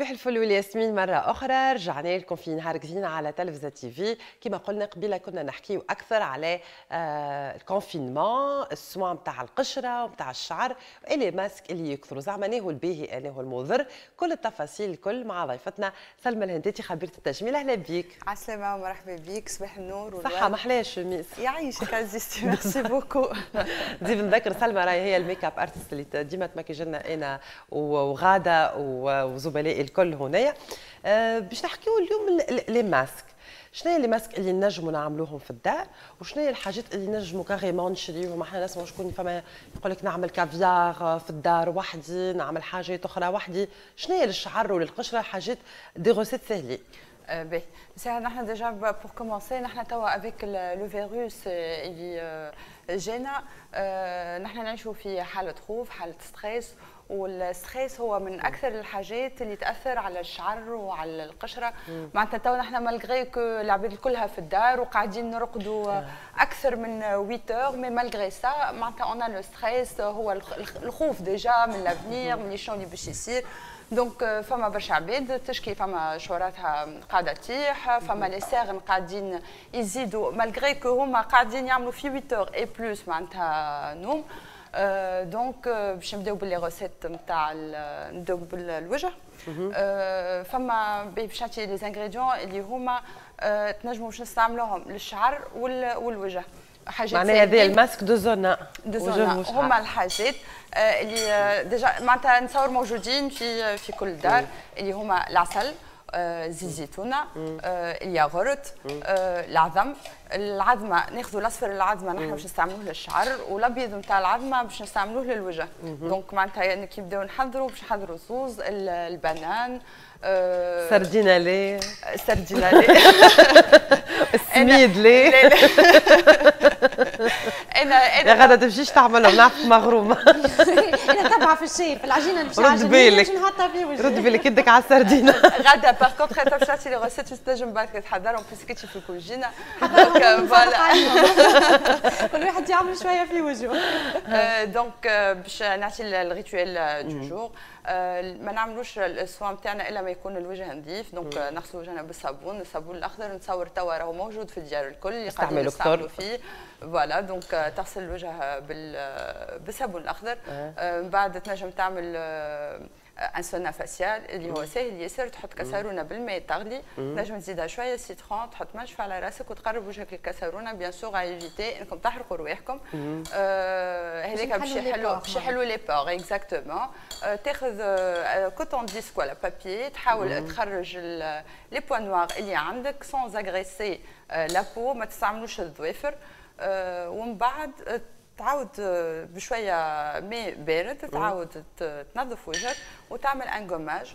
صباح الفل والياسمين مرة أخرى. رجعنا لكم في نهار جديد على تلفزة تي في. كما قلنا قبيلة كنا نحكيو أكثر على آه ال confinement ال soins نتاع القشرة ونتاع الشعر les masques اللي يكثروا زعما هو الباهي أنا هو المضر كل التفاصيل الكل مع ضيفتنا سلمى الهنداتي خبيرة التجميل. أهلا بيك. عسلامة ومرحبا بيك. صباح النور صحة ما أحلاها الشميس؟ يعيشك عزيزتي merci beaucoup نزيد نذكر سلمى راهي هي ال make-up artist اللي ديما تمكيج لنا أنا وغادة وزملائي الكل هنايا. أه باش نحكيو اليوم les masques. شنو هي les masques اللي نجموا نعملوهم في الدار وشنو هي الحاجات اللي نجموا carrément نشريوهم. إحنا نسمعوا شكون فما يقول لك نعمل كافيار في الدار وحدي نعمل حاجات أخرى وحدي. شنو هي للشعر وللقشرة حاجات des recettes سهلين. باهي. سي نحن déjà pour commencer نحن توا avec le virus اللي جانا نحن نعيشوا في حالة خوف حالة stress وال stress هو من أكثر الحاجات اللي تأثر على الشعر وعلى القشرة. معناتها تو نحن malgré que العباد كلها في الدار وقاعدين نرقدوا أكثر من 8 heures mais malgré ça معناتها on a le stress هو الخوف déjà من l'avenir من شنو اللي باش يصير. donc فما برشا عباد تشكي فما شعوراتها قاعدة تطيح فما les cernes قاعدين يزيدوا malgré que هما قاعدين يعملوا في 8 heures et plus معناتها نوم. donc باش نبداو ب les recettes نتاع نبداو بالوجه فما باش نعطي les ingrédients اللي هما تنجموا باش نستعملوهم للشعر والوجه حاجات معناها هذه ال masque deux en un deux en un هما الحاجات اللي déjà معناتها نتصور موجودين في في كل دار اللي هما العسل زيت زيتونة الياغورت العظم العظمة ناخذوا الأصفر العظمة نحن باش نستعملوه للشعر والأبيض نتاع العظمة باش نستعملوه للوجه. donc معناتها يعني كي نبداو نحضروا باش نحضروا زوز البنان سردينالي سردينالي السميد ليه. أنا أنا يا غادة تمشيش تعملهم نعرفك مغرومه أنا تبع في الشيء في العجينة مش رد بالك رد بالك يدك على السردينة. غادة par contre انت مشاتي les recettes باش تنجم بعد تحضرهم بس في الكوجينه donc voilà كل واحد يعمل شوية في وجهه. donc باش نعطي ال rituel du jour ما نعملوش السوا نتاعنا إلا ما يكون الوجه نظيف. donc نغسلوا وجهنا بالصابون. الصابون الأخضر نتصور توا راهو موجود في الديار الكل اللي قاعدين نستعملوا فيه. voilà donc تغسل الوجه بالصابون الأخضر. من بعد تنجم تعمل un sauna facial اللي هو ساهل ياسر تحط كسرونة بالماء تغلي. تنجم تزيدها شوية citron تحط منشف على راسك وتقرب وجهك للكسرونة bien sûr évitez إنكم تحرقوا رواحكم. هذاك باش يحلوا باش يحلوا les pores exactement تاخذ coton disque ولا papier تحاول تخرج les points noirs اللي عندك sans agresser la peau ما تستعملوش الظوافر ومن بعد تعاود بشوية ماء بارد تعاود تنظف وجهك وتعمل un gommage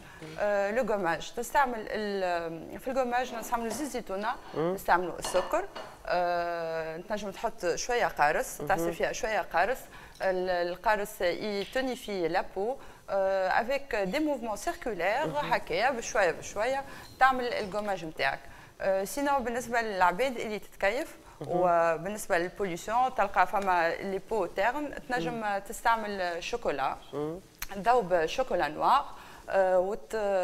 le gommage تستعمل في الجوماج نستعمل زيت زيتونة نستعملوا السكر. تنجم تحط شوية قارص تعصر فيها شوية قارص القارص ي tonifie la peau avec des mouvements circulaires هكايا بشوية بشوية تعمل الجوماج نتاعك sinon بالنسبة للعباد اللي تتكيف وبالنسبة لل pollution تلقى فما les peaux ternes تنجم تستعمل شوكولا. تذوب chocolat noir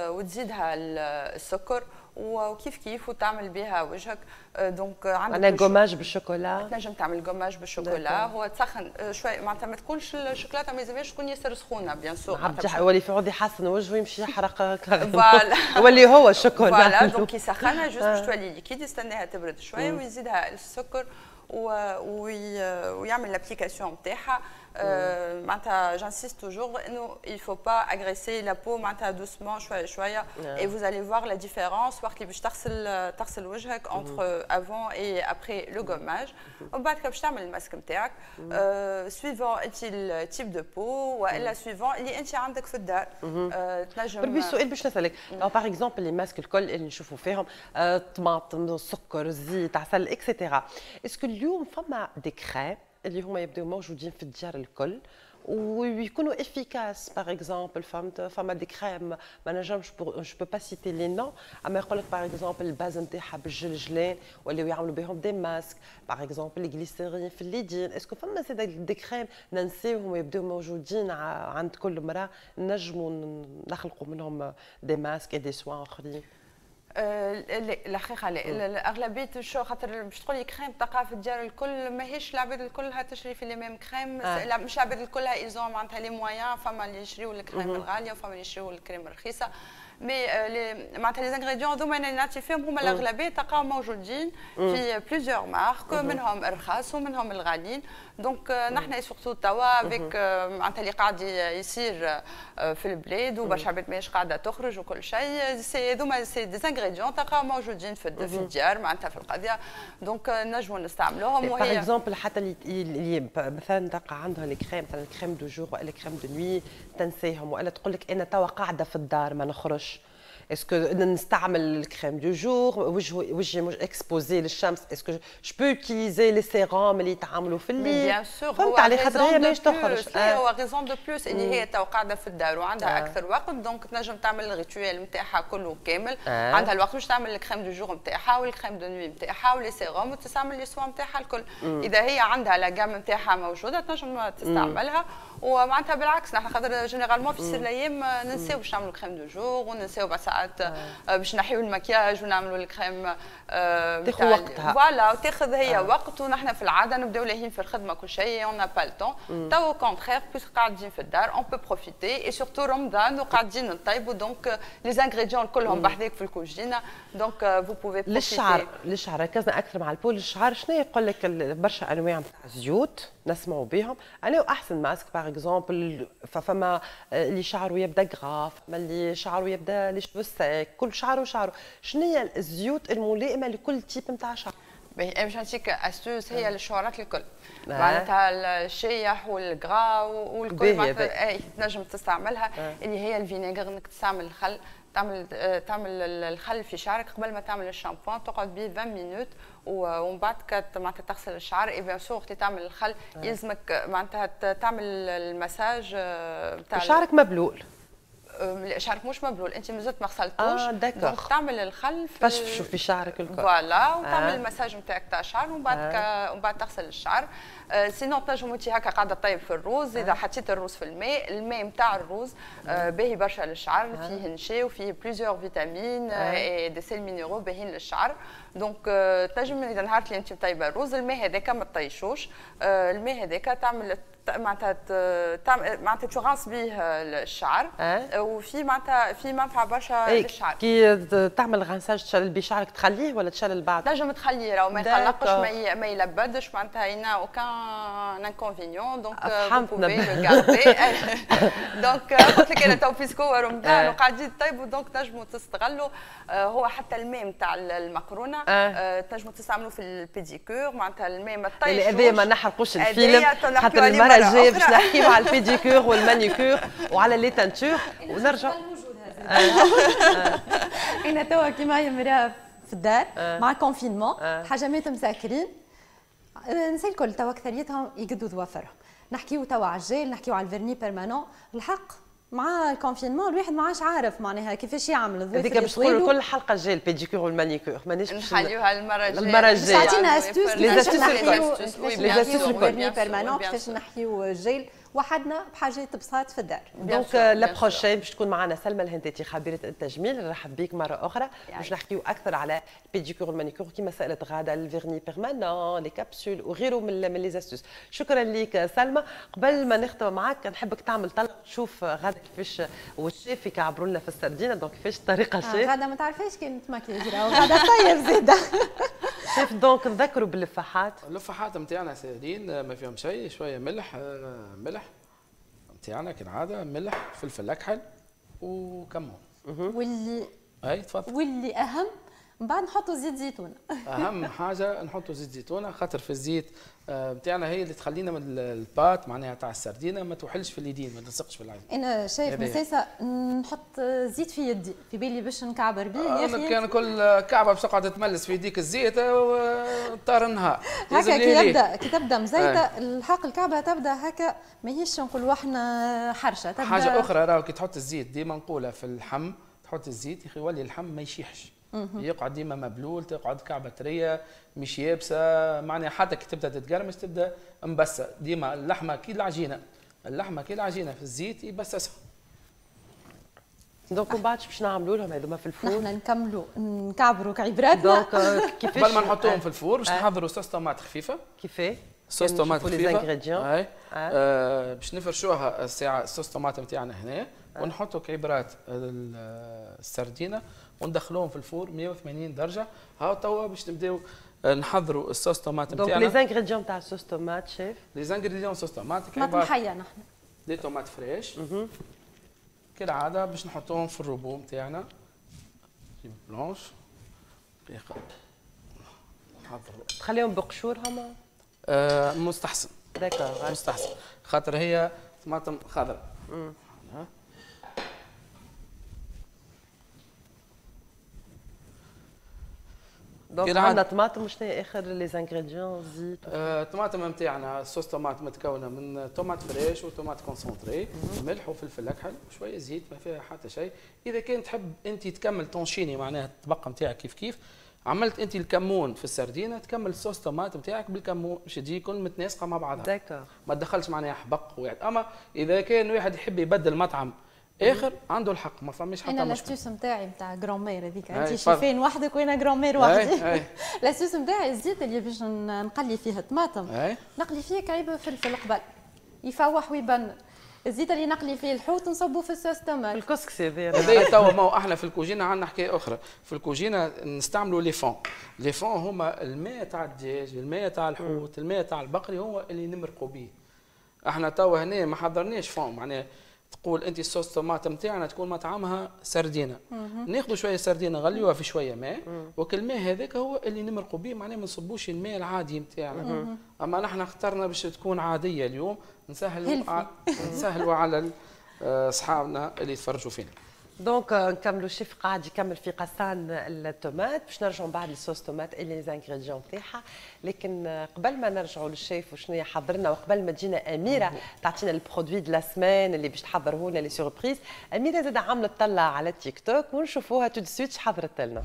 وتزيدها السكر. وكيف كيف وتعمل بها وجهك. donc عندك أنا جوماج بالشوكولا تنجم تعمل gommage بال chocolat هو تسخن شوي معناتها ما تكونش الشوكولاتة ما لازمهاش تكون ياسر سخونة bien sûr ولي في عود يحسن وجهه يمشي يحرق voilà. ولي هو ال chocolat. voilà donc يسخنها juste باش تولي liquide يستناها تبرد شوية ويزيدها السكر ويعمل l'application نتاعها معناتها j'insiste toujours انه il faut pas agresser la peau معناتها doucement شوية شوية et vous allez voir la différence وقت اللي باش تغسل تغسل وجهك entre avant et après le gommage. ومن بعد باش تعمل الماسك نتاعك suivant انت ال type de peau والا suivant اللي انت عندك في الدار تنجم بربي السؤال باش نسالك لو par exemple les masques الكل اللي نشوفوا فيهم طماطم سكر زيت عسل اكسيتيرا اسكو اليوم فما دي كريم اللي هما يبداو موجودين في الديار الكل ويكونوا efficaces par exemple فهمت فما des crèmes ما نجمش je peux pas citer les noms أما يقول لك par exemple ال base نتاعها بالجلجلان ولاو يعملوا بهم des masques par exemple الجليسيرين في اليدين. est-ce que فما زادا des crèmes ننساوهم ويبداو موجودين عند كل امرأة نجموا نخلقوا منهم des masques des soins اخرين آه، الحقيقة لا أغلبية الشو خاطر باش تقول les crèmes ثقافة الدار الكل ماهيش العباد الكلها تشري في les mêmes crèmes آه. مش العباد الكلها ils ont معناتها les moyens فما اللي يشريوا الكريم الغاليه وفما اللي يشريوا الكريم الرخيصة. mais معناتها les ingrédients هذوما أنا نعطي فيهم هما الأغلبية تلقاهم موجودين في plusieurs marques منهم ارخص ومنهم الغاليين. donc نحن surtout توا avec معناتها اللي قاعد يصير في البلاد وبرشا عباد ماهيش قاعدة تخرج وكل شيء c'est هذوما c'est des ingrédients تلقاهم موجودين في الديار معناتها في القضية. donc نجموا نستعملوهم وهي par exemple حتى اللي مثلا تلقى عندها الكريم مثلا ال crème de jour ولا ال crème de nuit تنساهم والا تقول لك أنا توا قاعدة في الدار ما نخرجش. est-ce que نستعمل ال crème de jour وجه وجهي مش exposé للشمس est-ce que je peux utiliser les sérums اللي يتعاملوا في الليل bien sûr فهمت علي خاطر هي ماهيش تخرج هو raison de plus اللي هي تو قاعدة في الدار وعندها أكثر وقت donc تنجم تعمل ال rituel نتاعها كله كامل عندها الوقت باش تعمل ال crème de jour نتاعها وال crème de nuit نتاعها و les sérums وتستعمل les soins نتاعها الكل اذا هي عندها la gamme نتاعها موجوده تنجم تستعملها ومعناتها بالعكس نحن خاطر généralement في سير الأيام ننساو باش نعملوا crème de jour وننساو بعد ساعات باش نحيو المكياج ونعملوا الكريم تاخذ وقتها. voilà وتاخذ هي آه. وقت ونحن في العادة نبداو لاهين في الخدمة كل شيء on n'a pas le temps au contraire puisque قاعدين في الدار on peut profiter et surtout رمضان وقاعدين نطيبوا donc les ingrédients كلهم بحذاك في الكوجينه donc vous pouvez للشعر للشعر ركزنا أكثر مع ال peau. الشعر شنو؟ يقول لك برشا أنواع نتاع الزيوت نسمعوا بهم. أنا احسن masque par exemple فما اللي شعره يبدا gras فما اللي شعره يبدا اللي sec كل شعره وشعره شنو هي الزيوت الملائمه لكل type نتاع شعر باهي باش نعطيك astuce هي للشعرات الكل معناتها الشايح وال gras والكل معناتها تنجم تستعملها اللي هي ال vinaigre انك تستعمل الخل تعمل تعمل الخل في شعرك. قبل ما تعمل الشامبوان تقعد به 20 minutes ومن بعد معناتها تغسل الشعر. اي bien sûr وقت تعمل الخل يلزمك معناتها تعمل المساج نتاع شعرك مبلول. شعرك مش مبلول انت مازلت ما غسلتوش آه تعمل الخل في شوف في شعرك الكل voilà وتعمل آه. المساج نتاعك تاع الشعر ومن بعد آه. ومن بعد تغسل الشعر آه sinon تنجم انت هكا قاعدة طيب في الروز إذا آه. حطيت الروز في الماء الماء نتاع الروز آه باهي برشا للشعر آه. فيه نشا وفيه plusieurs vitamines آه. des sels minéraux باهيين للشعر donc تنجم إذا نهار اللي انت طيبه الروز الماء هذاك ما تطيشوش آه الماء هذاك تعمل معناتها معناتها تغاص به الشعر. أه؟ وفي معناتها في منفعه برشا إيه للشعر. كي تعمل غنساج تشلل بشعرك تخليه ولا تشلل بعد؟ تنجم تخليه راهو ما يخلقش ما, ما يلبدش معناتها il n'y a aucun inconvénient donc فهمتنا donc قلت لك أنا تو puisque رمضان وقاعدين طيبوا donc تنجموا تستغلوا هو حتى الماء نتاع المقرونه تنجموا تستعملوا في ال pédicure معناتها الماء ما تطيشوش هذايا ما نحرقوش الفيلم خاطر المرة الجاية باش نحكيو على ال pédicure وال manucure وعلى les teintures ونرجع. أنا توا كيما هي مراه في الدار مع confinement حجامات مساكرين الناس الكل توا أكثريتهم يقدوا ظوافرهم نحكيو توا على الجيل نحكيو على ال vernis permanent الحق مع الconfinement الواحد ما عادش عارف معناها كيفاش يعمل. الظروف هذيك باش تقولوا كل حلقة الجاي ال pédicure وال manucure مانيش نخليوها المرة الجاية. المرة الجاية. تعطينا astuces les astuces les astuces permanent كيفاش نحيو الجيل. وحدنا بحاجات بساط في الدار. donc la prochaine باش تكون معنا سلمى الهنتاتي خبيره التجميل نرحب بك مرة أخرى. باش نحكيو أكثر على ال pédicure وال manucure كما سألت غادة ال vernis permanent les capsules وغيره من من les astuces شكرا لك سلمى. قبل ما نختم معك نحبك تعمل طلب. تشوف غادة كيفاش والشيف يكعبروا لنا في السردينة donc كيفاش الطريقة آه غادة ما تعرفيش كلمه ماكياج غادة طيب زيدة. شيف donc نذكروا بالفاحات الفاحات نتاعنا ساهلين ما فيهم شيء شوية ملح ملح. نتاعنا كالعاده ملح فلفل أكحل وكمون. واللي أي تفضل واللي أهم من بعد نحطوا زيت زيتونه أهم حاجة نحطوا زيت زيتونه خاطر في الزيت بتاعنا هي اللي تخلينا من البات معناها تاع السردينة ما توحلش في اليدين ما تلصقش في العين. أنا شايف مساسه نحط زيت في يدي في بالي باش نكعبر بيه يا أخي. كان كل كعبة باش تقعد تملس في يديك الزيت طار النهار. هكا كي يبدا كي تبدأ مزيتة آه. الحق الكعبة تبدأ هكا ماهيش نقولوا إحنا حرشة تبدأ حاجة أخرى راهو كي تحط الزيت ديما نقولها في اللحم تحط الزيت يخي يولي اللحم ما يشيحش. يقعد ديما مبلول تقعد كعبه طريه مش يابسة. معناها حتى كي تبدأ تتقرمش تبدأ مبسسة. ديما اللحمة كي العجينة اللحمة كي العجينة في الزيت يبسسها. donc ومن بعد باش نعملوا لهم هذوما في ال four نحن نكملوا نكعبروا كعبراتنا donc كيفاش؟ قبل ما نحطوهم في ال four باش نحضروا sauce tomate خفيفة. كيفاه؟ sauce tomate خفيفة. اي آه. باش نفرشوها الساعة sauce tomate نتاعنا هنا. ونحطوا كعبرات السردينة. وندخلوهم في ال four 180 درجة. هاو توا باش نبداو نحضروا ال sauce tomate نتاعنا donc les ingrédients تاع ال sauce tomate شيف les ingrédients sauce tomate طماطم حيه نحن. des tomates fraîches كالعادة باش نحطوهم في الربو نتاعنا blanche. نحضروا. تخليهم بقشور هما؟ آه مستحسن. d'accord مستحسن. خاطر هي طماطم خضراء. donc عندنا طماطم وشنو آخر les ingrédients زيت آه، الطماطم نتاعنا sauce tomate متكونة من tomates fraîches و tomate concentrée ملح وفلفل أكحل وشويه زيت ما فيها حتى شيء. إذا كان تحب أنت تكمل enchaîner معناها الطبق نتاعك كيف كيف. عملت أنت الكمون في السردينة تكمل sauce tomate نتاعك بالكمون باش تجي يكون متناسقة مع بعضها. ما تدخلش معناها حبق ويعد. أما إذا كان واحد يحب يبدل مطعم آخر عنده الحق ما فماش حتى أنا الاستوس نتاعي نتاع grand-mère هذيك انت شيفين وحدك وأنا grand-mère وحدي. ال astuce نتاعي الزيت اللي باش نقلي فيه الطماطم. نقلي فيه كعيب فلفل قبل. يفوح ويبن. الزيت اللي نقلي فيه الحوت نصبوه في ال sauce tomate الكسكسي هذايا توا ما هو إحنا في الكوجينة عندنا حكاية أخرى. في الكوجينة نستعملوا les fonds. les fonds هما الماء تاع الدجاج الماء تاع الحوت الماء تاع البقري هو اللي نمرقوا به إحنا توا هنا ما حضرناش fond معناها تقول أنت ال sauce tomate نتاعنا تكون مطعمها سردينة. ناخذوا شوية سردينة نغليوها في شوية ماء. وكل الماء هذاك هو اللي نمرقوا به معناه ما نصبوش الماء العادي نتاعنا. أما نحن اخترنا باش تكون عادية اليوم نسهلوا نسهلوا على أصحابنا اللي يتفرجوا فينا. donc نكملوا الشيف قاعد يكمل في قصان ال tomates باش نرجعوا بعد لل sauce tomate les ingrédients تاعها لكن قبل ما نرجعوا للشيف وشنو حضرنا وقبل ما تجينا اميره تعطينا ال produit de la semaine اللي باش تحضره لنا les surprises اميره زاد عملت طلع على التيك توك ونشوفوها tout de suite حضرت لنا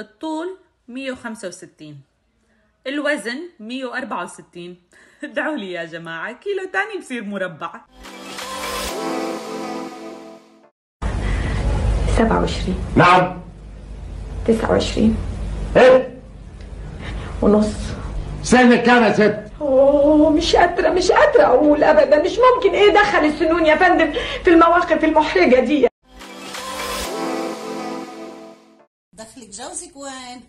الطول 165 الوزن 164 ادعوا لي يا جماعة كيلو تاني بصير مربع. 27 نعم. 29 إيه؟ ونص. سنة كام يا ست؟ أوه مش قادرة مش قادرة أقول ابدا. مش ممكن. إيه دخل السنون يا فندم في المواقف المحرجة دي؟ جوزك وين؟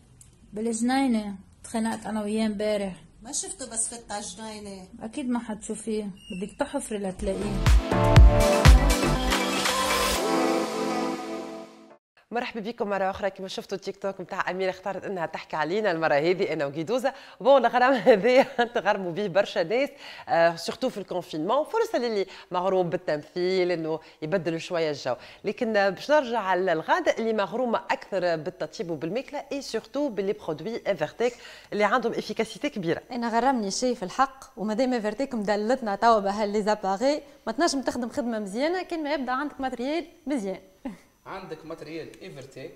بالجنينة اتخانقت أنا وياه امبارح ما شفته بس فت على الجنينة أكيد ما حتشوفيه. بدك تحفري لتلاقيه. مرحبا بكم مرة أخرى. كما شفتوا التيك توك نتاع أميرة اختارت إنها تحكي علينا المرة هذه أنا وجيدوزا بون الغرام هذايا تغرموا به برشا ناس آه surtout في ال confinement فرصة للي مغروم بالتمثيل إنه يبدلوا شوية الجو. لكن باش نرجع للغادة اللي مغرومة أكثر بالتطيب وبالماكلة et surtout ب les produits Evertek اللي عندهم efficacité كبيرة. أنا غرمني شيء في الحق ومادام Evertek مدلتنا توا بها les appareils ما تنجم تخدم خدمة مزيانة. كان ما يبدأ عندك matériel مزيان. عندك matériel Evertek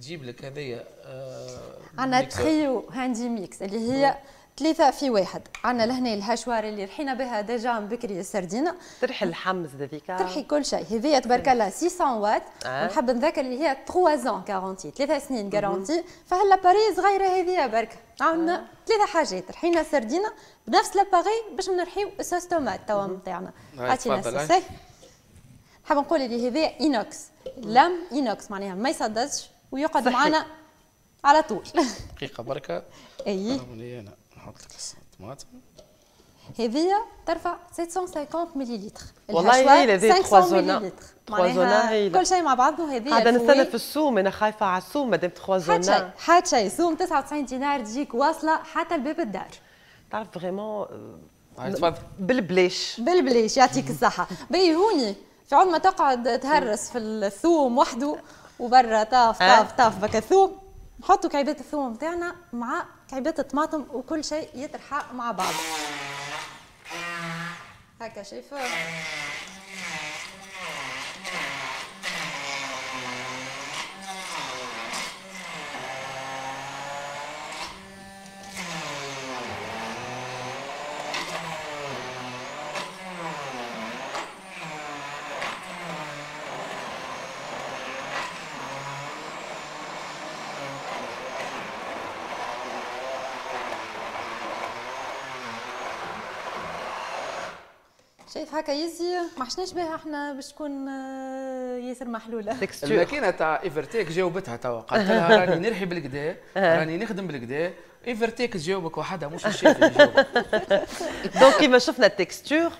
تجيب لك هذيا آه عندنا Trio Handy Mix اللي هي ثلاثة في واحد. عندنا لهنا ال hachoir اللي رحينا بها déjà من بكري السردينة. ترحي الحمز ذيك ترحي كل شيء. هذه تبارك الله 600 وات آه. ونحب نذكر اللي هي 3 ans garantie ثلاثة سنين garantie فه l'appareil صغيرة هذه برك. عندنا آه. ثلاثة حاجات. رحينا سردينة بنفس l'appareil باش نرحيو ال sauce tomate توا نتاعنا. عطينا تفضل، نحب نقول اللي هذا inox. lame inox معناها ما يصدزش ويقعد. معنا على طول. دقيقة بركة. أي. أنا نحط لك الطماطم هذه ترفع 750 مليلتر. والله هي هذه 500 تخوا زونا. مليلتر. تخوا زونا معناها هي كل شيء مع بعضه هذه قاعدة الفوي. نستنى في السوم أنا خايفة على السوم مادام تخوا حاد شيء زونا حاد شيء. سوم 99 دينار تجيك واصلة حتى لباب الدار. تعرف فريمون بالبليش بالبليش يعطيك الصحة. بي هوني في عود ما تقعد تهرس في الثوم وحده وبرا طاف. طاف طاف بك الثوم. نحطوا كعبات الثوم نتاعنا مع كعبات الطماطم وكل شيء يترحى مع بعض. هكا شايفة؟ شايف هكا يزي ما حشناش بها إحنا باش تكون آه، ياسر محلولة. texture الماكينة تاع Evertek جاوبتها توا. قالت لها راني نرحي بالكدا راني نخدم بالكدا. Evertek تجاوبك وحدها مش الشيف donc كيما شفنا ال texture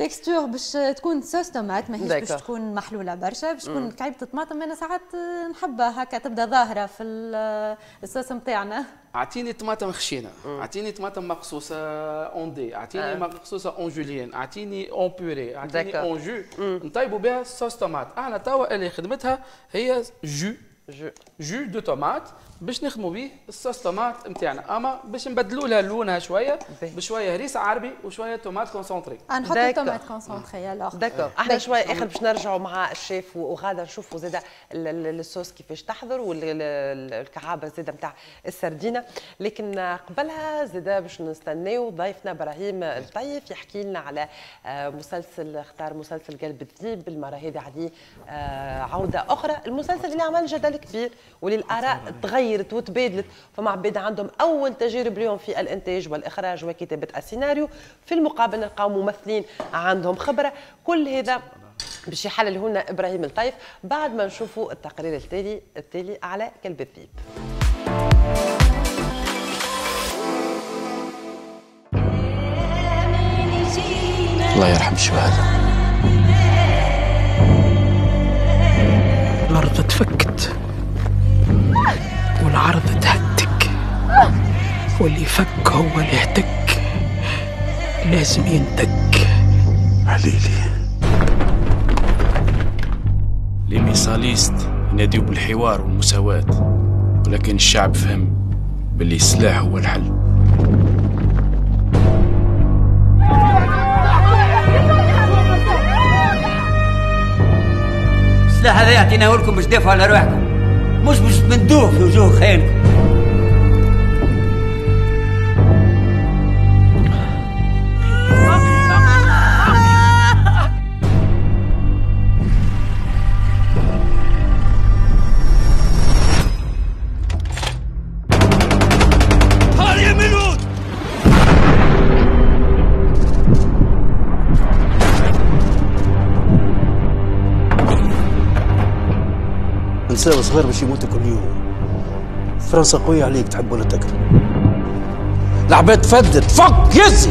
ال texture باش تكون sauce tomate ماهيش باش. تكون محلولة برشا باش تكون كعيبه الطماطم أنا ساعات آه، نحبها هكا تبدأ ظاهرة في ال- الصوص نتاعنا أعطيني طماطم خشينة أعطيني طماطم مقصوصة en dés أعطيني مقصوصة en julienne أعطيني en purée أعطيني. en jus نطيبوا بها sauce tomate. إحنا توا اللي خدمتها هي jus jus jus de tomate باش نخدموا به ال sauce tomate نتاعنا أما باش نبدلوا لها لونها شوية. بشوية هريس عربي وشوية tomate concentrée نحط D'accord. الطماط كونسونتري الوغ داكور إحنا شوي إخر باش نرجعوا مع الشيف وغادة نشوفوا زاده ال- ال- الصوص كيفاش تحضر والكعابه زاده نتاع السردينة. لكن قبلها زاده باش نستناو ضيفنا إبراهيم الطيف يحكي لنا على آه، مسلسل اختار مسلسل قلب الذيب المره هذه عليه آه، عودة أخرى. المسلسل اللي عمل جدل كبير واللي الاراء تغيرت وتبادلت فما عباد عندهم أول تجارب اليوم في الإنتاج والإخراج وكتابة السيناريو. في المقابل نلقاو ممثلين عندهم خبرة. كل هذا باش يحلله لنا إبراهيم الطيف بعد ما نشوفوا التقرير التالي التالي على كلب الذيب الله يرحم الشهداء الأرض تفكت. والعرض تهتك. واللي فك هو اللي اهتك لازم ينتك عليلي. لي ميساليست يناديو بالحوار والمساواة. ولكن الشعب فهم باللي السلاح هو الحل. السلاح هذا يعطيناه لكم باش تدافعوا على روحكم. مش باش تمدوه في وجوه خيركم انسان صغير باش يموت كل يوم. فرنسا قوية عليك تحب ولا تكره؟ العباد تفدت فك يزي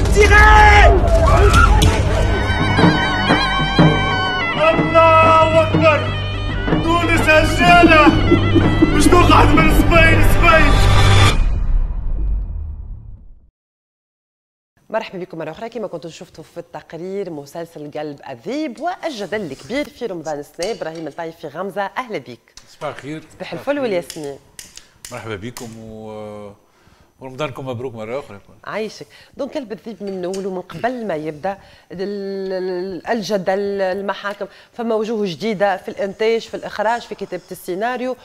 الله أكبر! تونس هجالة مش نقعد من سبين سبين مرحبا بكم مرة أخرى. كما كنتم شفتوا في التقرير مسلسل قلب الذيب والجدل الكبير في رمضان السنة إبراهيم الطيف في غمزة. أهلا بك صباح الخير. صباح الفل والياسمين. مرحبا بكم و... ورمضانكم مبروك مرة أخرى. عايشك. دونك كلب الذيب من أول ومن قبل ما يبدأ ال- ال- الجدل المحاكم فما وجوه جديدة في الإنتاج في الإخراج في كتابة السيناريو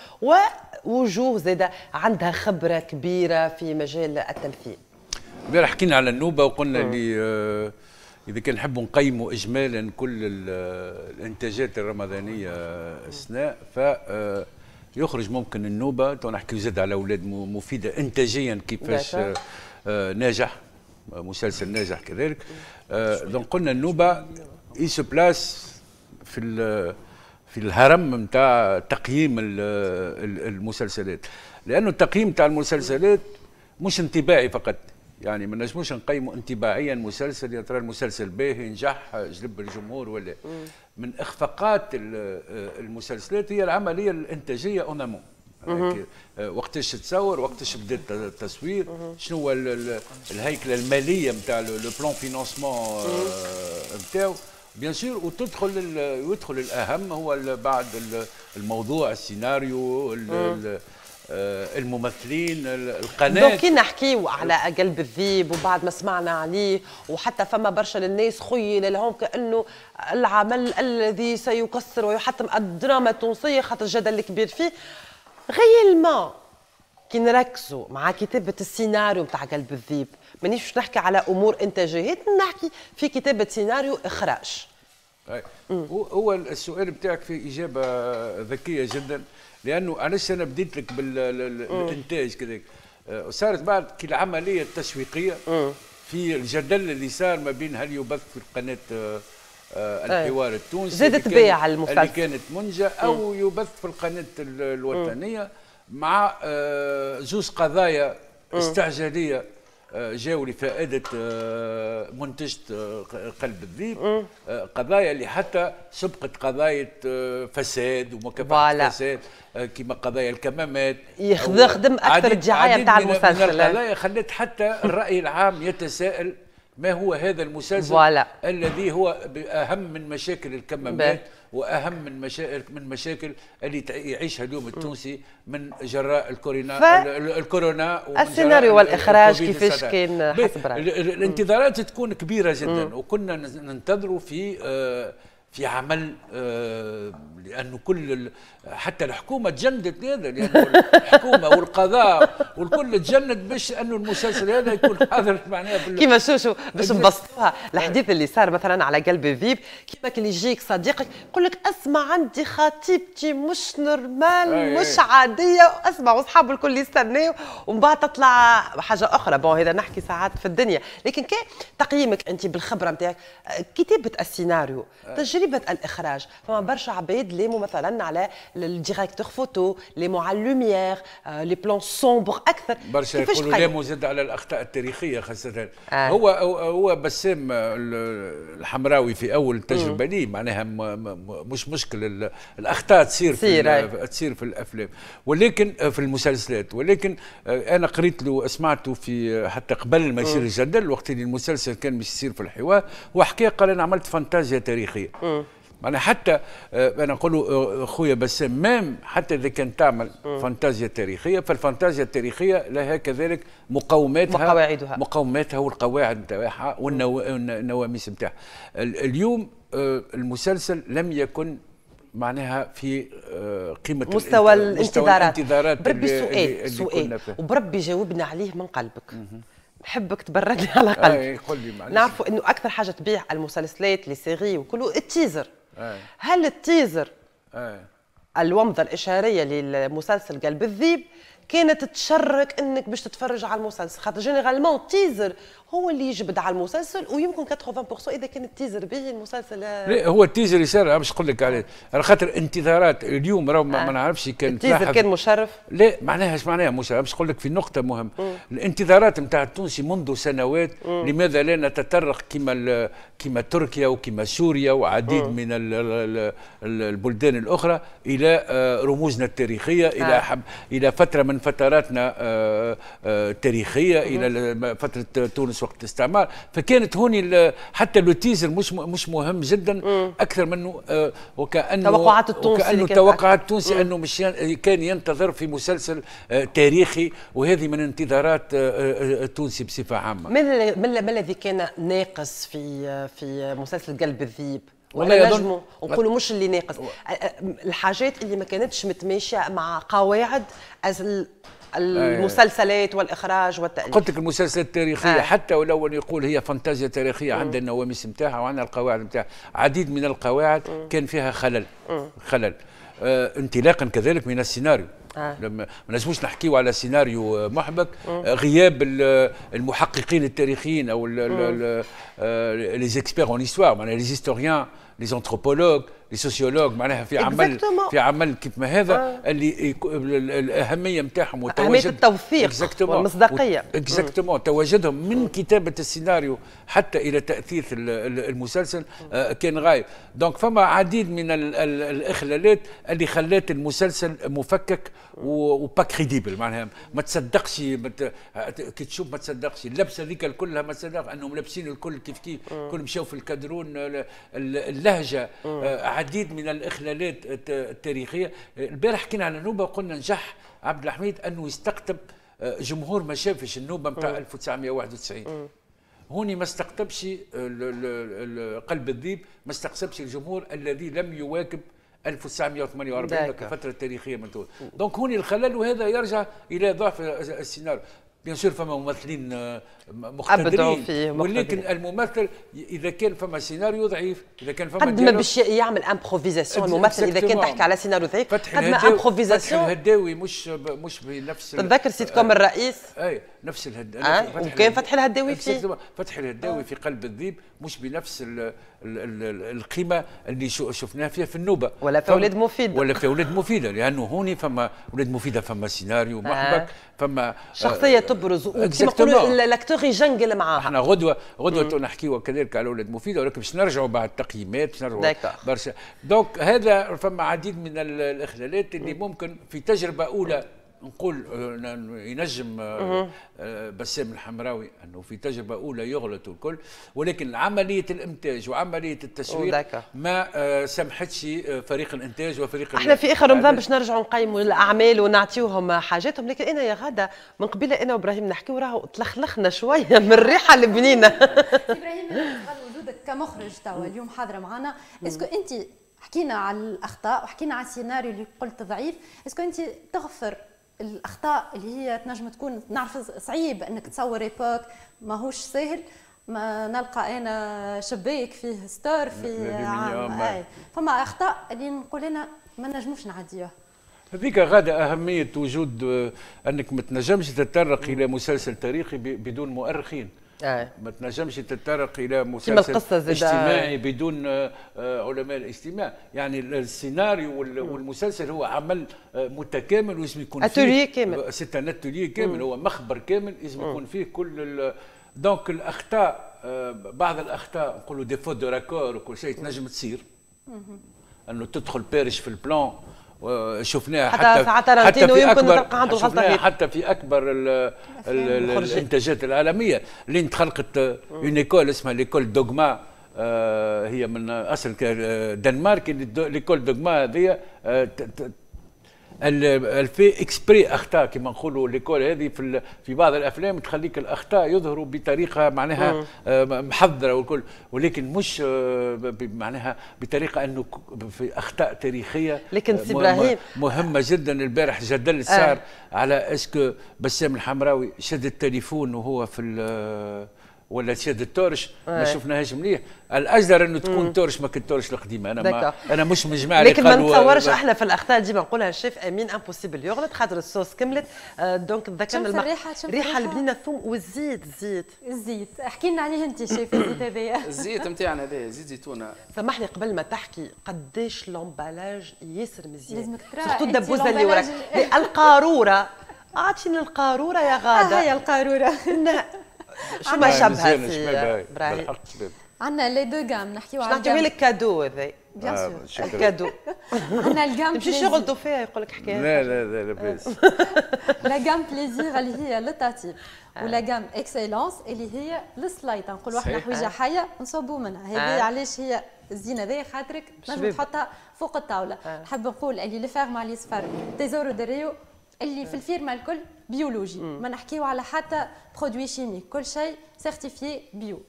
ووجوه زاده عندها خبرة كبيرة في مجال التمثيل امبارح حكينا على النوبة وقلنا اللي آه إذا كان نحبوا نقيموا اجمالا كل الإنتاجات الرمضانية السناء ف آه، يخرج ممكن النوبة تو نحكي زاد على أولاد مفيدة انتاجيا كيفاش آه ناجح مسلسل ناجح كذلك. آه donc قلنا النوبة elle se place في في الهرم نتاع تقييم المسلسلات. لأنه التقييم نتاع المسلسلات مش انطباعي فقط. يعني ما نجموش نقيموا انطباعيا مسلسل يا ترى المسلسل باهي نجح جلب الجمهور ولا؟ من إخفاقات المسلسلات هي العملية الإنتاجية en amont وقتاش تصور وقتاش بدا التصوير شنو هو الهيكلة المالية نتاع le plan financement نتاعو bien sûr وتدخل يدخل الأهم هو بعد الموضوع السيناريو آه، الممثلين القناة. donc كي نحكيو على قلب الذيب وبعد ما سمعنا عليه وحتى فما برشا للناس خيل لهم كانه العمل الذي سيكسر ويحطم الدراما التونسية خاطر الجدل الكبير فيه. غير كي نركزوا مع كتابة السيناريو نتاع قلب الذيب. مانيش نحكي على أمور إنتاجية نحكي في كتابة سيناريو إخراج. هو السؤال بتاعك في إجابة ذكية جدا لأنه علاش أنا بديت لك بالانتاج كذا آه، صارت بعد كي العملية التسويقية في الجدل اللي صار ما بين هل يبث في القناة آه، آه، الحوار التونسي زادت بيع المسلسل اللي كانت منجة أو يبث في القناة الوطنية مع زوز قضايا استعجالية. جاوا لفائدة آه، منتجة آه، قلب الذيب آه، قضايا اللي حتى سبقت قضايا فساد ومكافحة فساد كما قضايا الكمامات. يخدم أكثر الدعاية نتاع المسلسل. القضايا خلت حتى الرأي العام يتساءل ما هو هذا المسلسل فوالا. الذي هو أهم من مشاكل الكمامات وأهم من مشاكل من مشاكل اللي يعيشها اليوم التونسي من جراء الكورونا ف... الكورونا السيناريو والإخراج كيفاش كان حسب رأيك. الانتظارات تكون كبيرة جدا وكنا ننتظروا في آه في عمل آه لأنه كل حتى الحكومة تجندت هذا لأنه الحكومة والقضاء والكل تجند باش أنه المسلسل هذا يكون حاضر معناها كيما شو شو باش نبسطوها. الحديث اللي صار مثلا على قلب الذيب كيما كان يجيك صديقك يقول لك اسمع عندي خطيبتي مش normal مش عادية اسمع واصحابه الكل يستناو ومن بعد تطلع حاجة أخرى. bon هذا نحكي ساعات في الدنيا. لكن كي تقييمك أنت بالخبرة نتاعك كتابه السيناريو تجربه الإخراج. فما برشا عباد لاموا مثلا على ال directeur photo les mots على ال lumière les plans sombres أكثر. برشا يقولوا لاموا زاد على الأخطاء التاريخية خاصة. آه. هو هو بسام الحمراوي في أول تجربة لي معناها مش مشكل الأخطاء تصير في تصير في الأفلام. ولكن في المسلسلات. ولكن آه، أنا قريت له سمعته في حتى قبل ما يصير الجدل وقت اللي المسلسل كان باش يصير في الحوار وحكى قال أنا عملت فانتازيا تاريخية. معناها حتى آه، أنا نقول آه، خويا بسام مام حتى إذا كان تعمل فانتازيا تاريخية فالفانتازيا التاريخية لها كذلك مقوماتها وقواعدها مقوماتها والقواعد نتاعها والنواميس نتاعها اليوم آه، المسلسل لم يكن معناها في قيمة مستوى الانتظارات. الانتظارات بربي سؤال سؤال وبربي جاوبنا عليه من قلبك. نحبك تبرد لي على قلبي نعرفوا إنه أكثر حاجة تبيع المسلسلات les séries وكله ال teaser. هل ال teaser الومضة الإشارية للمسلسل قلب الذيب كانت تشرك إنك باش تتفرج على المسلسل؟ خاطر généralement teaser هو اللي يجبد على المسلسل ويمكن 80% إذا كان ال teaser به المسلسل لا هو ال teaser يصير باش نقول لك عليه على خاطر انتظارات اليوم راه ما, آه. نعرفش كان ال teaser كان مشرف لا معناها إيش معناها مشرف باش نقول لك في نقطة مهمة الانتظارات نتاع التونسي منذ سنوات مم. لماذا لا نتطرق كما كما تركيا وكما سوريا وعديد مم. من البلدان الأخرى إلى آه، رموزنا التاريخية آه. إلى إلى فترة من فتراتنا التاريخيه إلى فترة تونس وقت الاستعمار. فكانت هوني حتى le teaser مش مش مهم جدا مم. أكثر منه آه وكانه توقعات التونسي وكأنه توقعات التونسي أنه مش كان ينتظر في مسلسل آه تاريخي وهذه من انتظارات آه التونسي بصفة عامة. ما الذي كان ناقص في في مسلسل قلب الذيب؟ ولا نجموا نقولوا مش اللي ناقص. الحاجات اللي ما كانتش متماشية مع قواعد المسلسلات والإخراج والتأليف. قلت لك المسلسلات التاريخية آه. حتى ولو يقول هي فانتازيا تاريخية عندنا النواميس نتاعها وعندنا القواعد نتاعها عديد من القواعد كان فيها خلل خلل. آه انطلاقا كذلك من السيناريو. آه. لما ما نجموش نحكيو على سيناريو محبك. آه غياب المحققين التاريخيين أو les experts en histoire معناها les historiens les anthropologues les sociologues معناها في عمل في عمل كيف ما هذا آه. اللي الأهمية نتاعهم وتواجد اهميه التوثيق والمصداقية. exactement تواجدهم من كتابة السيناريو حتى إلى تاثير المسلسل آه كان غايب. donc فما عديد من الإخلالات اللي خلات المسلسل مفكك و pas crédible معناها ما تصدقش كي تشوف ما تصدقش. اللبسة ذيك كلها ما تصدق أنهم لابسين الكل كيف كيف كل مشاو في ال cadran اللهجه آه، عديد من الإخلالات التاريخية. البارح حكينا على النوبه وقلنا نجح عبد الحميد أنه يستقطب آه، جمهور ما شافش النوبة نتاع 1991 هوني ما استقطبش قلب الذيب ما استقطبش الجمهور الذي لم يواكب 1948 كفتره تاريخيه من تونس donc هوني الخلل وهذا يرجع إلى ضعف السيناريو. bien sûr فما ممثلين آه، مقتدرين. فيه ولكن الممثل إذا كان فما سيناريو ضعيف إذا كان فما قد ما باش يعمل improvisation الممثل إذا كان تحكي على سيناريو ضعيف قد ما improvisation الهداوي مش مش بنفس تتذكر سيت كوم الرئيس؟ أي. نفس الهداوي آه؟ وكان فتح الهداوي فيه فتح الهداوي في قلب الذيب مش بنفس ال ال ال القيمة اللي شفناها فيها في النوبة. ولا في أولاد مفيدة. ولا في أولاد مفيدة لأنه هوني فما أولاد مفيدة فما سيناريو محبك فما شخصية تبرز. وكما نقولوا ال acteur يجنقل معاها. إحنا غدوه غدوة نحكيوا كذلك على أولاد مفيدة ولكن باش نرجعوا بعد التقييمات باش نرجعوا برشا. دونك هذا فما عديد من الإخلالات اللي ممكن في تجربة أولى نقول آه، ينجم آه، آه، بسام الحمراوي أنه في تجربة أولى يغلط الكل. ولكن عملية الإنتاج وعملية التسويق ما سمحتش فريق الإنتاج وفريق إحنا في آخر رمضان باش نرجعوا نقيموا الأعمال ونعطيوهم حاجاتهم لكن أنا يا غادة من قبيله أنا وإبراهيم نحكيو راهو تلخلخنا شوية من الريحة البنينه إبراهيم وجودك كمخرج توا اليوم حاضرة معنا. est-ce que أنت حكينا على الأخطاء وحكينا على السيناريو اللي قلت ضعيف est-ce que أنت تغفر الأخطاء اللي هي تنجم تكون نعرف صعيب إنك تصور époque ماهوش سهل. ما نلقى أنا شباك فيه ستار في عام. أي. فما أخطاء اللي نقول أنا ما نجموش نعديها. هذيك غادة أهمية وجود آه، أنك ما تنجمش تتطرق إلى مسلسل تاريخي بدون مؤرخين. آه. ما تنجمش تتطرق إلى مسلسل اجتماعي بدون آه، آه، علماء الاجتماع. يعني السيناريو والمسلسل هو عمل متكامل ولازم يكون أتولية كامل. c'est un atelier كامل. هو مخبر كامل لازم يكون فيه كل donc الأخطاء بعض الأخطاء نقولوا des faux de raccord وكل شيء تنجم تصير. أنه تدخل perche في ال plan شفناها حتى حتى, حتى في اكبر شفناها حتى في أكبر ال ال الانتاجات العالمية. لين تخلقت une école اسمها l'école Dogma آه هي من أصل دنمارك. l'école Dogma هذه آه elle fait exprès أخطاء كما نقولوا l'école هذه في في بعض الأفلام تخليك الأخطاء يظهروا بطريقة معناها آه، محضره والكل. ولكن مش آه، معناها بطريقة إنه في أخطاء تاريخية لكن سي إبراهيم مهمة جدا. البارح جدل آه. على est-ce que بسام الحمراوي شد التليفون وهو في ولا سياده ال torche؟ ما شفناهاش مليح. الأجدر إنه تكون torche ما كنت torche القديمة. أنا ما أنا مش من جماعة لكن ما نتصورش إحنا في الأخطاء. ديما نقولها الشيف أمين impossible يغلط. خاطر الصوص كملت. آه donc تذكرنا الم... الريحة الريحة. البنينه الثوم والزيت الزيت الزيت احكي لنا عليه أنت شيف الزيت هذايا. الزيت نتاعنا هذا زيت زيتونة. سامحني قبل ما تحكي قداش l'emballage ياسر مزيان. لازمك ترى surtout الدبوزه اللي وراك. القارورة. أعطيني القارورة يا غادة. آه هي القارورة. شو ما في إبراهيم عندنا les deux gammes نحكيو على نعطيو لك cadeau هذا bien sûr ال cadeau. عندنا ال gamme تمشي يغلطوا فيها يقول لك حكاية. لا لا لا لاباس la gamme Plaisir اللي هي للتعطيب و la gamme Excellence اللي هي السلايط نقولوا إحنا حويجة حية نصبوا منها. هذه علاش هي الزينة ذي؟ خاطرك تنجم تحطها فوق الطاولة. نحب نقول اللي الفيرما اللي صفر تيزورو دريو اللي في الفيرما الكل بيولوجي. ما نحكيو على حتى produit chimique كل شيء certifié bio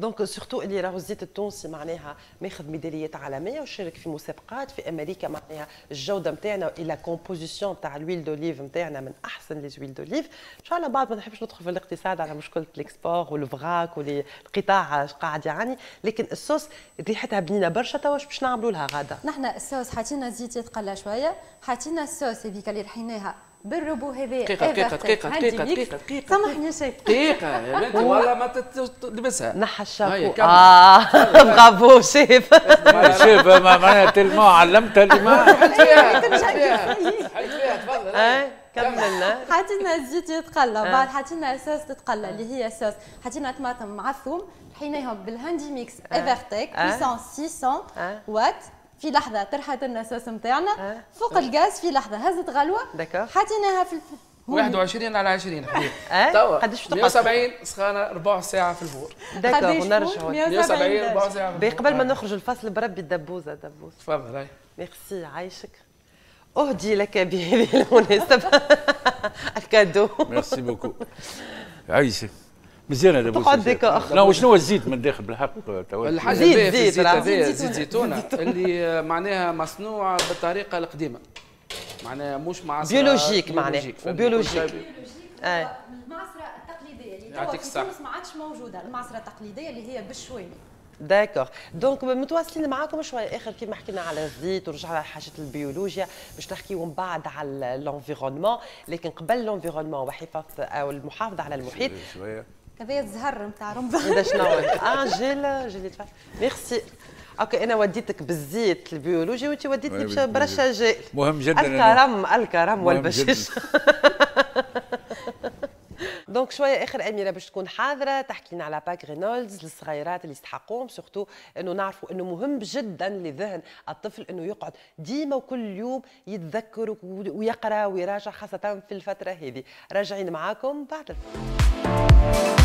donc surtout اللي راهو الزيت التونسي معناها ماخذ ميداليات عالميه وشارك في مسابقات في أمريكا معناها الجوده نتاعنا la composition تاع l'huile d'olive نتاعنا من احسن les huiles d'olive ان شاء الله بعد ما نحبش ندخل في الاقتصاد على مشكله ال export وال vrac والقطاع قاعد يعاني لكن الصوص ريحتها بنينه برشا توا باش نعملوا لها غاده نحن الصوص حاطين زيت يتقلى شوية حاطين الصوص هذيك اللي رحيناها بالروبو هذا دقيقة دقيقة دقيقة دقيقة دقيقة دقيقة. سامحني شيء دقيقة يا بنتي والله ما تلبسها نحى الشابو آه برافو شيف. شيف معناها تلمو علمتها اللي ما حيت فيها حيت فيها تفضل. كملنا حطينا الزيت يتقلى بعد حطينا الصوص تتقلى اللي هي صوص حطينا طماطم مع الثوم رحيناهم بال Handy Mix Evertek puissance 600 وات في لحظة طرحت لنا الصوص نتاعنا فوق الغاز في لحظة هزت غلوة. حطيناها في 21 على 20 حبيبي. توا. قداش 170 سخانة ربع ساعة في ال four d'accord ونرجعوا 170 ربع ساعة في قبل ما نخرج الفاصل بربي الدبوزه دبوز. تفضل هاي. ميرسي عايشك. أهدي لك بهذه المناسبه ال cadeau. Merci beaucoup. عايشك. مزيان هذا تقعد ديك لا وشنو الزيت من داخل بالحق؟ الحاجة زيت زيت زيت, زيت زيتونة. اللي معناها مصنوع بالطريقة القديمة. معناها مش معصرة biologique معناها و biologique. اي المعصرة التقليدية اللي يعطيك الصحة. ما عادش موجودة. المعصرة التقليدية اللي هي بالشويني d'accord. Donc متواصلين معاكم شوية آخر كيما حكينا على الزيت ورجعنا على حاجة البيولوجيا باش نحكيو من بعد على l'environnement لكن قبل l'environnement وحفاظ أو المحافظة على المحيط شوية. هذا الزهر نتاع رمضان. هذا شنو آه gel gel merci. Okay أنا وديتك بالزيت البيولوجي وانت وديتني برشا جيل. مهم جدا الكرم الكرم والبشيش. donc شوية آخر أميرة باش تكون حاضرة تحكي لنا على pack Reynolds للصغيرات اللي يستحقوهم surtout إنه نعرفوا إنه مهم جدا لذهن الطفل إنه يقعد. ديما وكل يوم يتذكر ويقرأ ويراجع خاصة في الفترة هذه. راجعين معاكم بعد الفيلم